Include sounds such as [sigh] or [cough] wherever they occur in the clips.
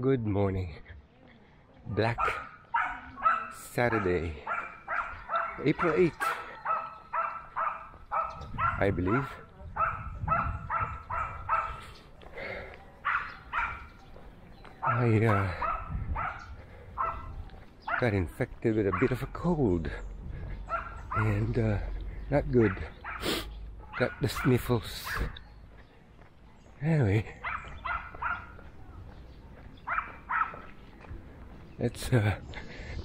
Good morning. Black Saturday, April 8th, I believe. I uh, got infected with a bit of a cold and uh, not good. Got the sniffles. Anyway. Let's uh,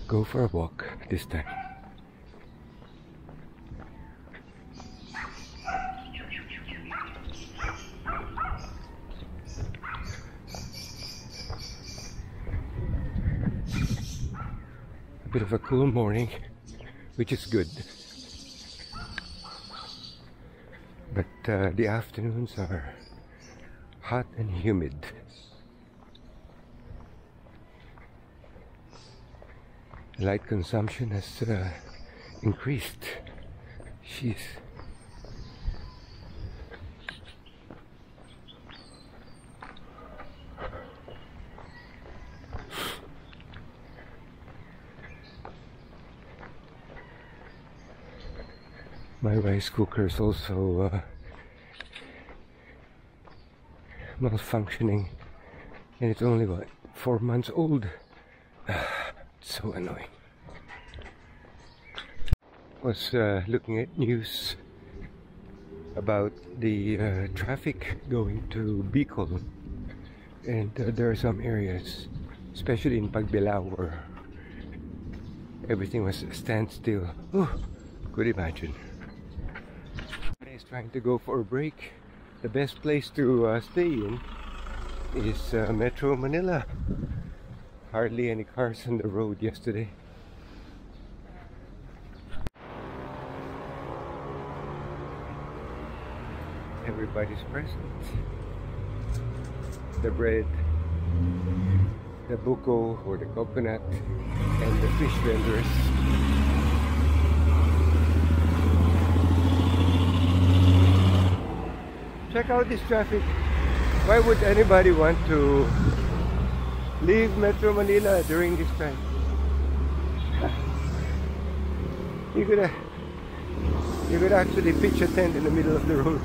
go for a walk this time. A bit of a cool morning, which is good. But uh, the afternoons are hot and humid. Light consumption has uh, increased. Jeez. My rice cooker is also uh, malfunctioning and it's only what four months old [sighs] so annoying. Was uh, looking at news about the uh, traffic going to Bicol, and uh, there are some areas, especially in Pagbilao, where everything was standstill. Oh, could imagine. Is trying to go for a break. The best place to uh, stay in is uh, Metro Manila hardly any cars on the road yesterday. Everybody's present. The bread, the buko or the coconut, and the fish vendors. Check out this traffic. Why would anybody want to leave Metro Manila during this time. You could, uh, you could actually pitch a tent in the middle of the road.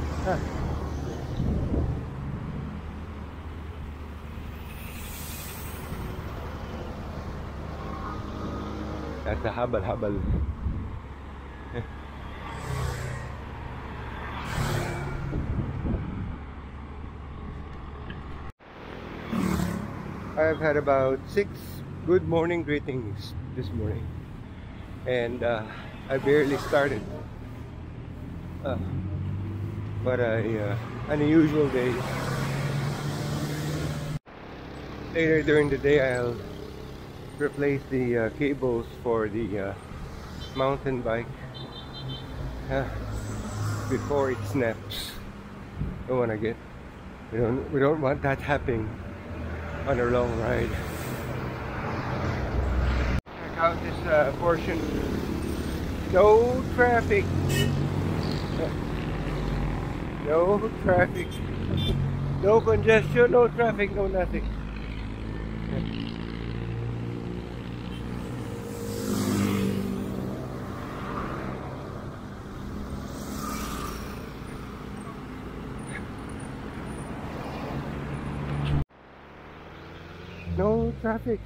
That's a habal-habal. I've had about six good morning greetings this morning. And uh, I barely started. Uh, but a, uh, an unusual day. Later during the day I'll replace the uh, cables for the uh, mountain bike. Uh, before it snaps. Don't want to get we don't we don't want that happening on a long ride. Check out this uh, portion. No traffic. No traffic. No congestion, no traffic, no nothing. No traffic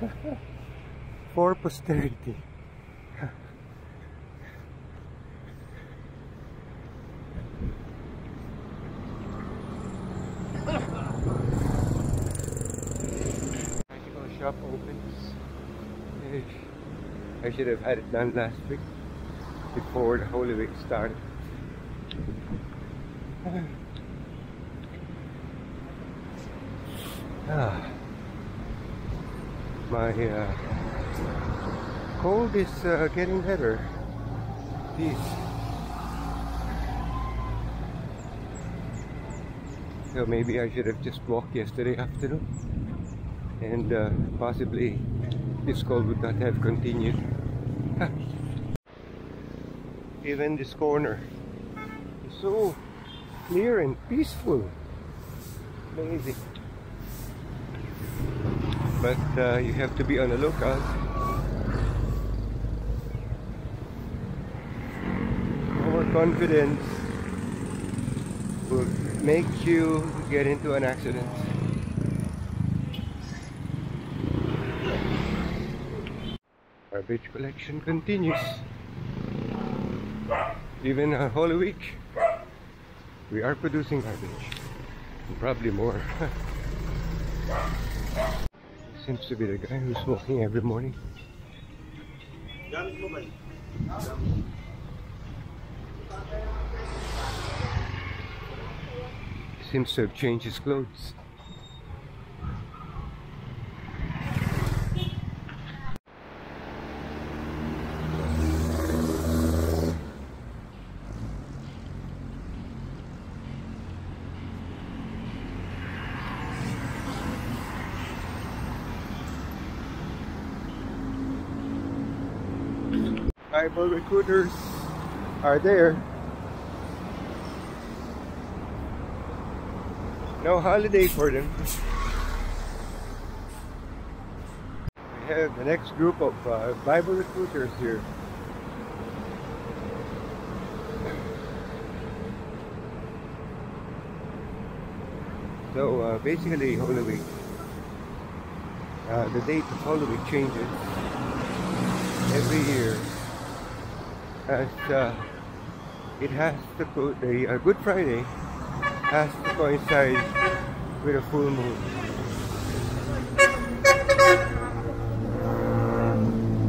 [laughs] for posterity. Shop opens. I should have had it done last week before the Holy Week started. Ah, my uh, cold is uh, getting better. Peace. So maybe I should have just walked yesterday afternoon, and uh, possibly this cold would not have continued. Even this corner is so clear and peaceful. Amazing. But uh, you have to be on the lookout. Overconfidence will make you get into an accident. Garbage collection continues. Even on Holy Week, we are producing garbage. Probably more. [laughs] Seems to be the guy who's walking every morning. Seems to have changed his clothes. Bible recruiters are there. No holiday for them. We have the next group of uh, Bible recruiters here. So uh, basically Holy Week, uh, the date of Holy Week changes every year as uh, it has to go, the uh, Good Friday has to coincide with a full moon.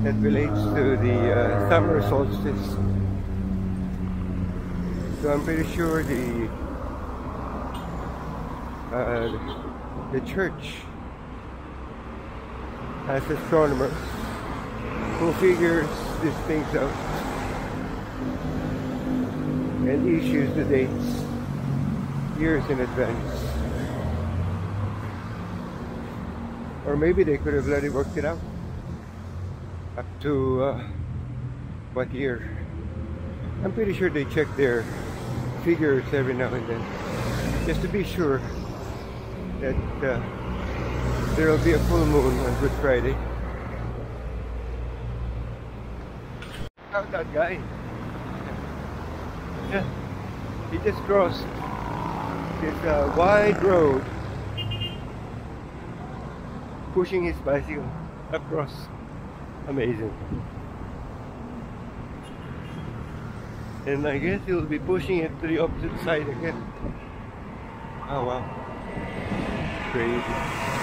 That relates to the uh, summer solstice. So I'm pretty sure the uh, the church has astronomers who figures these things out and issues the dates years in advance. Or maybe they could have already worked it out up to uh, what year. I'm pretty sure they check their figures every now and then just to be sure that uh, there will be a full moon on Good Friday. How's that guy? He just crossed this uh, wide road pushing his bicycle across. Amazing. And I guess he'll be pushing it to the opposite side again. Oh wow. Crazy.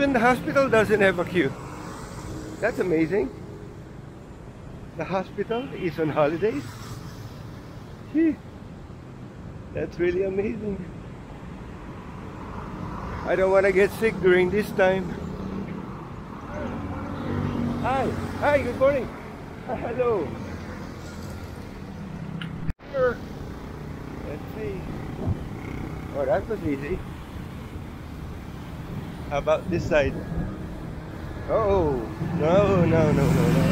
Even the hospital doesn't have a queue. That's amazing. The hospital is on holidays. Gee, that's really amazing. I don't want to get sick during this time. Hi, hi, good morning. [laughs] Hello. Let's see. Oh, that was easy. How about this side? Oh, no, no, no, no, no.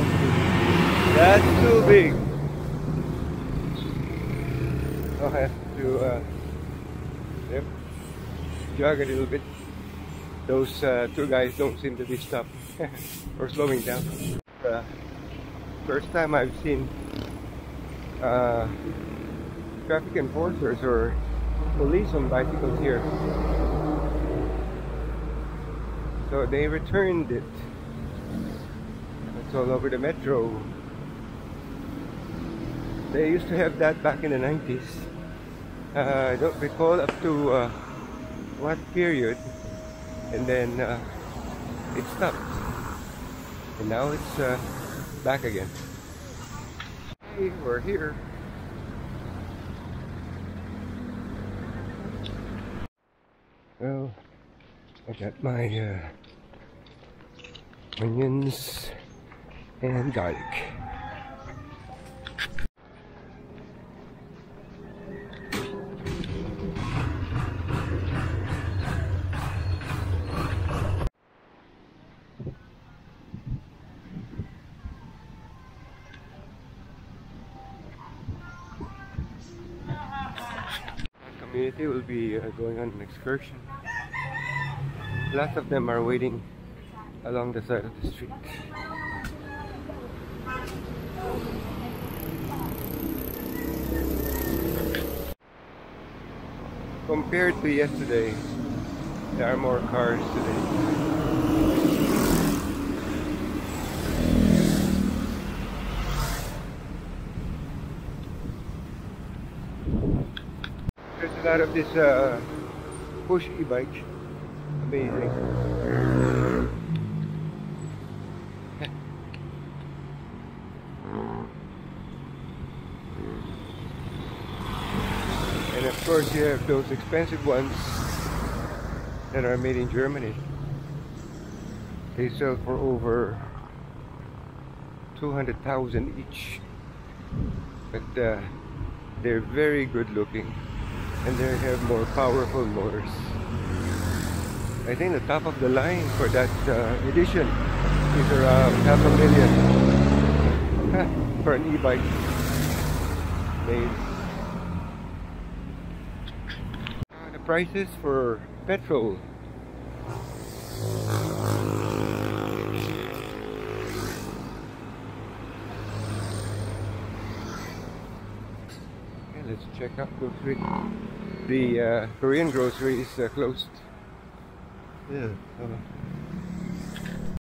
That's too big. I'll have to, uh, yep, jog a little bit. Those uh, two guys don't seem to be stopping [laughs] or slowing down. Uh, first time I've seen uh, traffic enforcers or police on bicycles here. So they returned it. It's all over the metro. They used to have that back in the 90s. Uh, I don't recall up to uh, what period. And then uh, it stopped. And now it's uh, back again. Hey, we're here. Well, I got my uh, onions and garlic. The community will be uh, going on an excursion Lots of them are waiting along the side of the street. Compared to yesterday, there are more cars today. There's a lot of this uh, push e-bike. [laughs] And of course you have those expensive ones that are made in Germany. They sell for over 200,000 each. But uh, they're very good looking and they have more powerful motors. I think the top of the line for that uh, edition is around half a million [laughs] for an e-bike. Uh, the prices for petrol Okay, let's check out grocery. The uh, Korean grocery is uh, closed. Yeah.